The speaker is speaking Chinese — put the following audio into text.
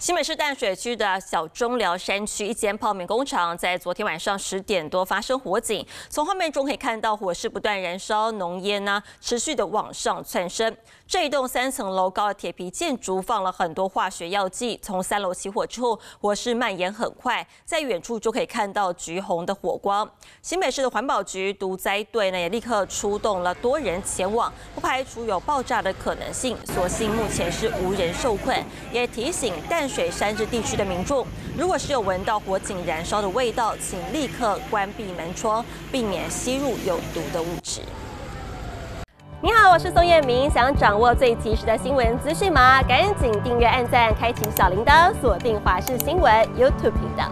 新北市淡水区的小中寮山区一间泡面工厂，在昨天晚上十点多发生火警。从画面中可以看到，火势不断燃烧，浓烟呢持续的往上窜升。这一栋三层楼高的铁皮建筑放了很多化学药剂。从三楼起火之后，火势蔓延很快，在远处就可以看到橘红的火光。新北市的环保局毒灾队呢也立刻出动了多人前往，不排除有爆炸的可能性。所幸目前是无人受困，也提醒淡。水山之地区的民众，如果是有闻到火警燃烧的味道，请立刻关闭门窗，避免吸入有毒的物质。你好，我是宋彦明，想掌握最及时的新闻资讯吗？赶紧订阅、按赞、开启小铃铛，锁定华视新闻 YouTube 频道。